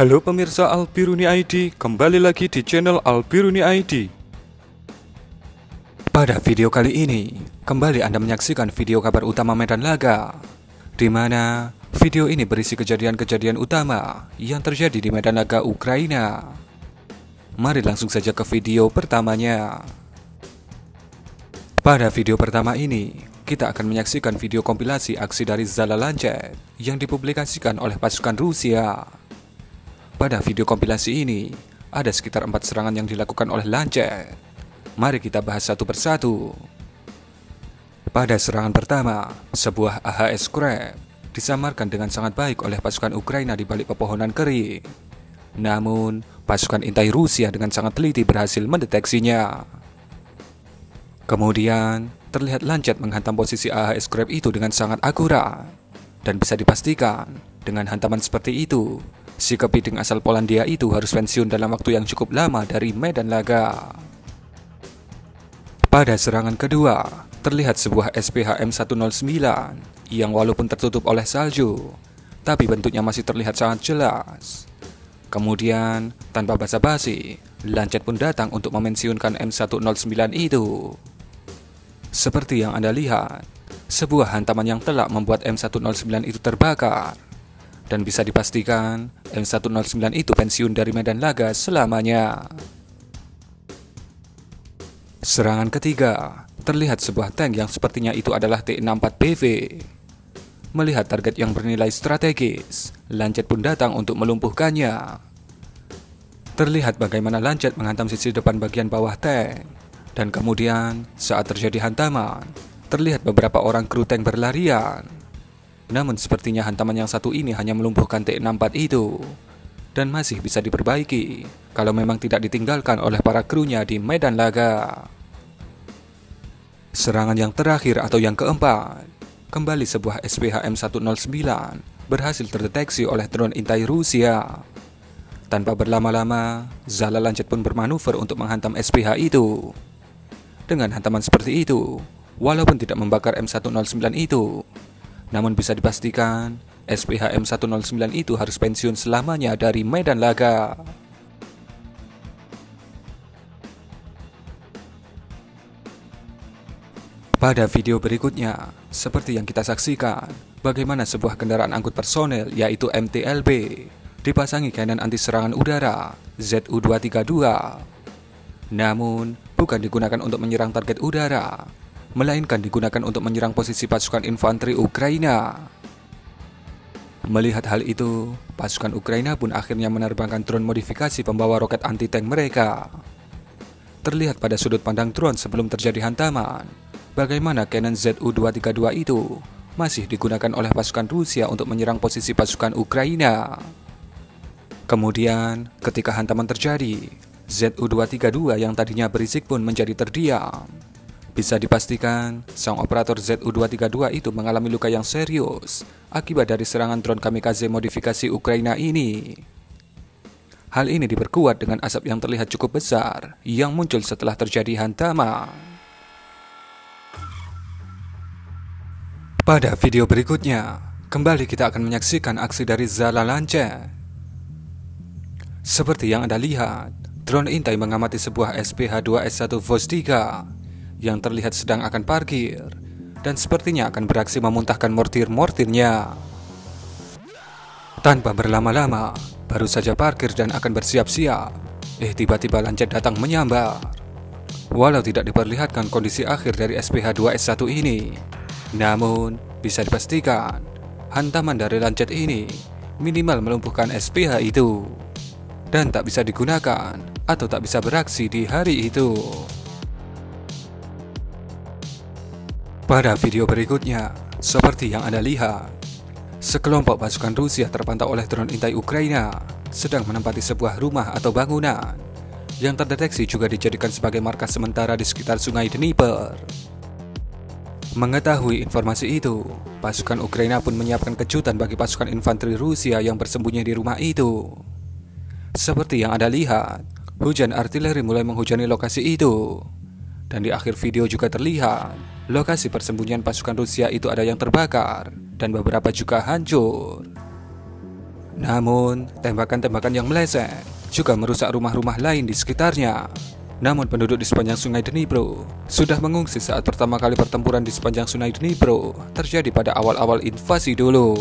Halo pemirsa Albiruni ID, kembali lagi di channel Albiruni ID. Pada video kali ini, kembali Anda menyaksikan video kabar utama Medan Laga, di mana video ini berisi kejadian-kejadian utama yang terjadi di Medan Laga Ukraina. Mari langsung saja ke video pertamanya. Pada video pertama ini, kita akan menyaksikan video kompilasi aksi dari Zala Lancet yang dipublikasikan oleh pasukan Rusia. Pada video kompilasi ini, ada sekitar empat serangan yang dilakukan oleh Lancet. Mari kita bahas satu persatu. Pada serangan pertama, sebuah AHS Crab disamarkan dengan sangat baik oleh pasukan Ukraina di balik pepohonan kering. Namun, pasukan intai Rusia dengan sangat teliti berhasil mendeteksinya. Kemudian, terlihat Lancet menghantam posisi AHS Crab itu dengan sangat akurat. Dan bisa dipastikan, dengan hantaman seperti itu, si kepiting asal Polandia itu harus pensiun dalam waktu yang cukup lama dari medan laga. Pada serangan kedua, terlihat sebuah SPH M109 yang walaupun tertutup oleh salju, tapi bentuknya masih terlihat sangat jelas. Kemudian, tanpa basa-basi, Lancet pun datang untuk memensiunkan M109 itu. Seperti yang Anda lihat, sebuah hantaman yang telak membuat M109 itu terbakar. Dan bisa dipastikan, M109 itu pensiun dari medan laga selamanya. Serangan ketiga, terlihat sebuah tank yang sepertinya itu adalah T64BV. Melihat target yang bernilai strategis, Lancet pun datang untuk melumpuhkannya. Terlihat bagaimana Lancet menghantam sisi depan bagian bawah tank dan kemudian, saat terjadi hantaman, terlihat beberapa orang kru tank berlarian. Namun sepertinya hantaman yang satu ini hanya melumpuhkan T64 itu dan masih bisa diperbaiki kalau memang tidak ditinggalkan oleh para krunya di medan laga. Serangan yang terakhir atau yang keempat, kembali sebuah SPH M109 berhasil terdeteksi oleh drone intai Rusia. Tanpa berlama-lama, Zala Lancet pun bermanuver untuk menghantam SPH itu. Dengan hantaman seperti itu, walaupun tidak membakar M109 itu, namun bisa dipastikan SPH M109 itu harus pensiun selamanya dari medan laga. Pada video berikutnya, seperti yang kita saksikan, bagaimana sebuah kendaraan angkut personel yaitu MTLB dipasangi cannon anti serangan udara ZU-232. Namun, bukan digunakan untuk menyerang target udara, melainkan digunakan untuk menyerang posisi pasukan infanteri Ukraina. Melihat hal itu, pasukan Ukraina pun akhirnya menerbangkan drone modifikasi pembawa roket anti-tank mereka. Terlihat pada sudut pandang drone sebelum terjadi hantaman, bagaimana Canon ZU-232 itu masih digunakan oleh pasukan Rusia untuk menyerang posisi pasukan Ukraina. Kemudian, ketika hantaman terjadi, ZU-232 yang tadinya berisik pun menjadi terdiam. Bisa dipastikan, sang operator ZU-232 itu mengalami luka yang serius akibat dari serangan drone kamikaze modifikasi Ukraina ini. Hal ini diperkuat dengan asap yang terlihat cukup besar yang muncul setelah terjadi hantaman. Pada video berikutnya, kembali kita akan menyaksikan aksi dari Zala Lancet. Seperti yang Anda lihat, Drone intai mengamati sebuah SPH-2S1 Vos 3 yang terlihat sedang akan parkir dan sepertinya akan beraksi memuntahkan mortir-mortirnya. Tanpa berlama-lama, baru saja parkir dan akan bersiap-siap. Eh tiba-tiba Lancet datang menyambar. Walau tidak diperlihatkan kondisi akhir dari SPH-2S1 ini, namun bisa dipastikan hantaman dari Lancet ini minimal melumpuhkan SPH itu dan tak bisa digunakan atau tak bisa beraksi di hari itu. Pada video berikutnya, seperti yang Anda lihat, sekelompok pasukan Rusia terpantau oleh drone intai Ukraina sedang menempati sebuah rumah atau bangunan yang terdeteksi juga dijadikan sebagai markas sementara di sekitar sungai Dnieper. Mengetahui informasi itu, pasukan Ukraina pun menyiapkan kejutan bagi pasukan infanteri Rusia yang bersembunyi di rumah itu. Seperti yang Anda lihat, Hujan artileri mulai menghujani lokasi itu. Dan di akhir video juga terlihat, lokasi persembunyian pasukan Rusia itu ada yang terbakar dan beberapa juga hancur. Namun, tembakan-tembakan yang meleset juga merusak rumah-rumah lain di sekitarnya. Namun penduduk di sepanjang sungai Dnipro sudah mengungsi saat pertama kali pertempuran di sepanjang sungai Dnipro terjadi pada awal-awal invasi dulu.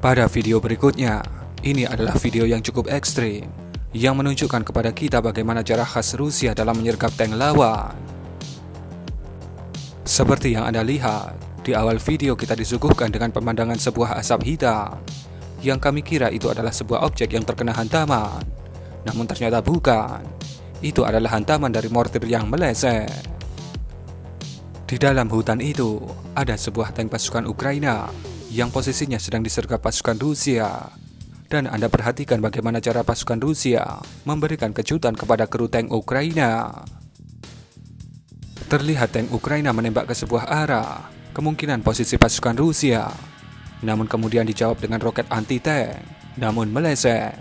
Pada video berikutnya, ini adalah video yang cukup ekstrim yang menunjukkan kepada kita bagaimana cara khas Rusia dalam menyergap tank lawan. Seperti yang Anda lihat, di awal video kita disuguhkan dengan pemandangan sebuah asap hitam yang kami kira itu adalah sebuah objek yang terkena hantaman. Namun ternyata bukan. Itu adalah hantaman dari mortir yang meleset. Di dalam hutan itu, ada sebuah tank pasukan Ukraina yang posisinya sedang disergap pasukan Rusia. Dan Anda perhatikan bagaimana cara pasukan Rusia memberikan kejutan kepada kru tank Ukraina. Terlihat tank Ukraina menembak ke sebuah arah, kemungkinan posisi pasukan Rusia namun kemudian dijawab dengan roket anti-tank, namun meleset.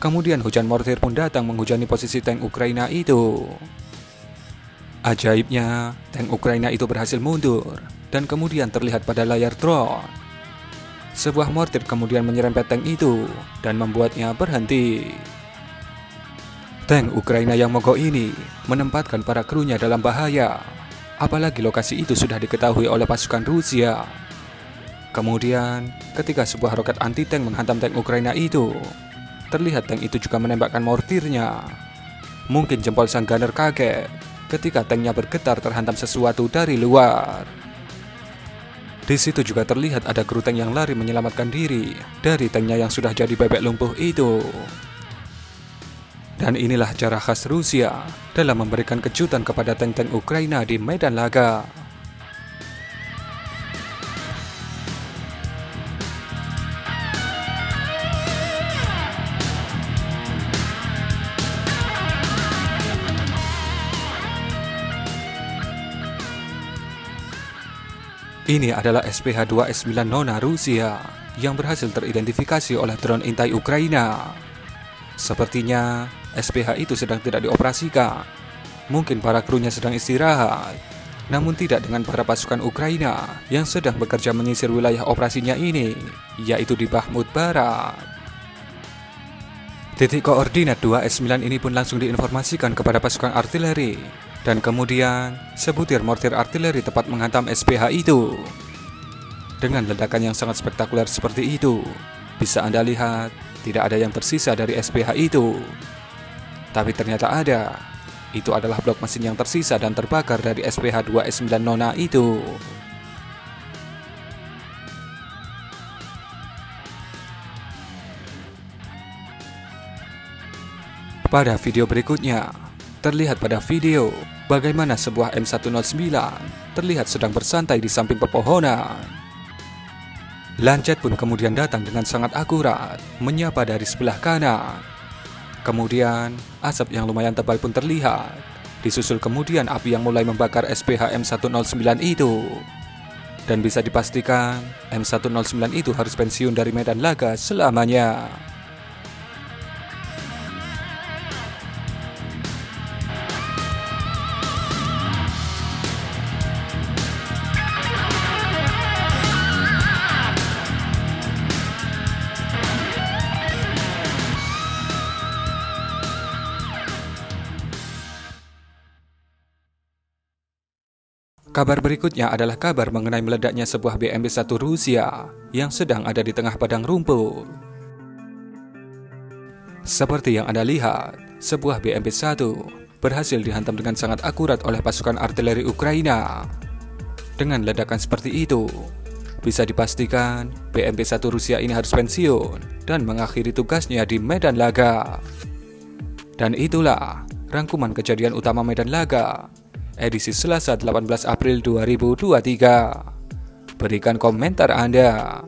Kemudian hujan mortir pun datang menghujani posisi tank Ukraina itu. Ajaibnya, tank Ukraina itu berhasil mundur dan kemudian terlihat pada layar drone. Sebuah mortir kemudian menyerempet tank itu dan membuatnya berhenti. Tank Ukraina yang mogok ini menempatkan para krunya dalam bahaya, apalagi lokasi itu sudah diketahui oleh pasukan Rusia. Kemudian, ketika sebuah roket anti-tank menghantam tank Ukraina itu, terlihat tank itu juga menembakkan mortirnya. Mungkin jempol sang gunner kaget ketika tanknya bergetar terhantam sesuatu dari luar. Di situ juga terlihat ada kru yang lari menyelamatkan diri dari tanknya yang sudah jadi bebek lumpuh itu. Dan inilah cara khas Rusia dalam memberikan kejutan kepada tank-tank Ukraina di medan laga. Ini adalah SPH-2S9 Nona Rusia yang berhasil teridentifikasi oleh drone intai Ukraina. Sepertinya SPH itu sedang tidak dioperasikan. Mungkin para krunya sedang istirahat, namun tidak dengan para pasukan Ukraina yang sedang bekerja menyisir wilayah operasinya ini, yaitu di Bahmut Barat. Titik koordinat 2S9 ini pun langsung diinformasikan kepada pasukan artileri dan kemudian, sebutir mortir artileri tepat menghantam SPH itu. Dengan ledakan yang sangat spektakuler seperti itu, bisa Anda lihat tidak ada yang tersisa dari SPH itu. Tapi ternyata ada. Itu adalah blok mesin yang tersisa dan terbakar dari SPH-2S9 Nona itu. Pada video berikutnya, Terlihat pada video bagaimana sebuah M109 terlihat sedang bersantai di samping pepohonan. Lancet pun kemudian datang dengan sangat akurat, menyapa dari sebelah kanan. Kemudian, asap yang lumayan tebal pun terlihat. Disusul kemudian api yang mulai membakar SPH M109 itu. Dan bisa dipastikan, M109 itu harus pensiun dari medan laga selamanya. Kabar berikutnya adalah kabar mengenai meledaknya sebuah BMP-1 Rusia yang sedang ada di tengah padang rumput. Seperti yang Anda lihat, sebuah BMP-1 berhasil dihantam dengan sangat akurat oleh pasukan artileri Ukraina. Dengan ledakan seperti itu, bisa dipastikan BMP-1 Rusia ini harus pensiun dan mengakhiri tugasnya di medan laga. Dan itulah rangkuman kejadian utama medan laga edisi Selasa 18 April 2023. Berikan komentar Anda.